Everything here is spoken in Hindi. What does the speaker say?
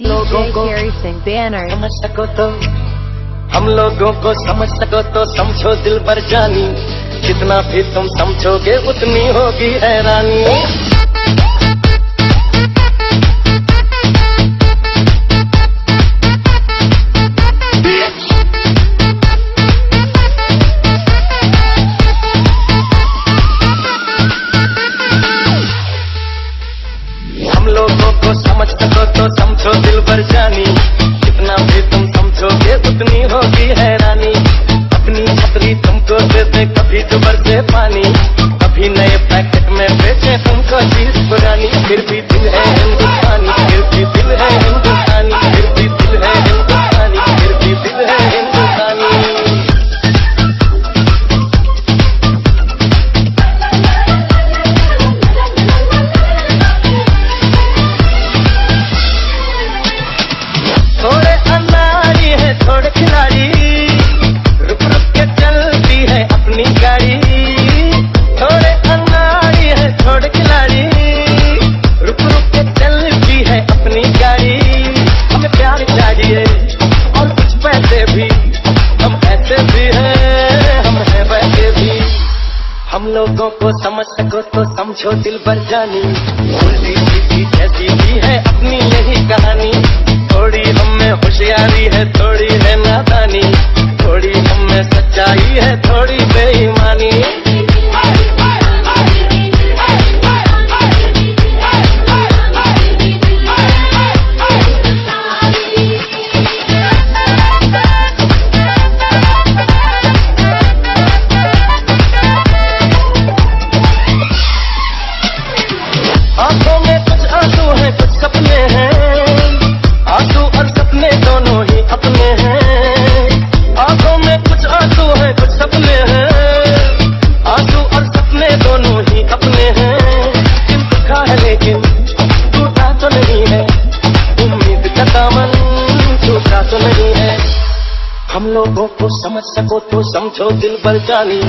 लोगों को समझ सको तो हम लोगों को समझ सको तो समझो दिल पर जानी। जितना भी तुम समझोगे उतनी होगी हैरानी। हम लोगों को समझ सको तो समझो दिल भर जानी। जितना भी तुम समझोगे उतनी होगी हैरानी। अपनी छतरी तुमको दे कभी दुबर से पानी। कभी नए पैकेट भी है, हम है बैठे भी। हम लोगों को समझ सको तो समझो दिल भर जानी। जैसी भी है अपनी आँखों में कुछ आँसू हैं, कुछ सपने हैं। आँसू और सपने दोनों ही अपने हैं। आँखों में कुछ आँसू हैं, कुछ सपने हैं। आँसू और सपने दोनों ही अपने हैं। दिल दुखा है लेकिन टूटा तो नहीं है। उम्मीद का दामन टूटा तो नहीं है। हम लोगों को समझ सको तो समझो दिल भर जानी।